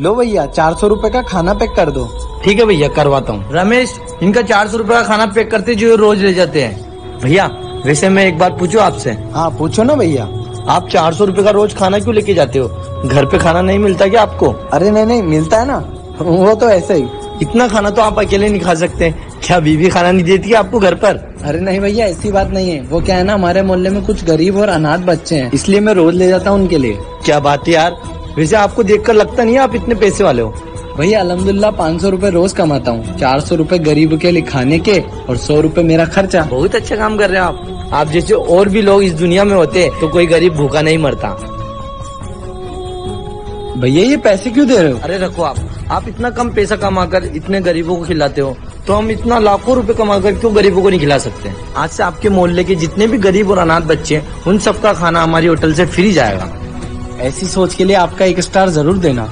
लो भैया चार सौ रूपए का खाना पैक कर दो। ठीक है भैया करवाता हूँ। रमेश इनका चार सौ रूपए का खाना पैक करते जो रोज ले जाते हैं। भैया वैसे मैं एक बात पूछू आपसे। हाँ पूछो ना भैया। आप चार सौ रूपए का रोज खाना क्यों लेके जाते हो? घर पे खाना नहीं मिलता क्या आपको? अरे नहीं नहीं मिलता है ना। वो तो ऐसे ही। इतना खाना तो आप अकेले नहीं खा सकते। क्या बीवी खाना नहीं देती है आपको घर पर? अरे नहीं भैया ऐसी बात नहीं है। वो क्या है ना हमारे मोहल्ले में कुछ गरीब और अनाथ बच्चे हैं। इसलिए मैं रोज ले जाता हूँ उनके लिए। क्या बात है यार? वैसे आपको देखकर लगता नहीं है आप इतने पैसे वाले हो? भैया अलहमदुल्ला पाँच सौ रूपए रोज कमाता हूँ। चार सौ रूपए गरीब के लिए खाने के और सौ रूपए मेरा खर्चा। बहुत अच्छा काम कर रहे हैं आप। आप जैसे और भी लोग इस दुनिया में होते तो कोई गरीब भूखा नहीं मरता। भैया ये पैसे क्यों दे रहे हो? अरे रखो आप। आप इतना कम पैसा कमाकर इतने गरीबों को खिलाते हो तो हम इतना लाखों रुपए कमाकर क्यों गरीबों को नहीं खिला सकते? आज से आपके मोहल्ले के जितने भी गरीब और अनाथ बच्चे हैं उन सबका खाना हमारी होटल से फ्री जाएगा। ऐसी सोच के लिए आपका एक स्टार ज़रूर देना।